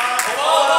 Come on.